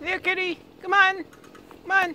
There, kitty. Come on. Come on.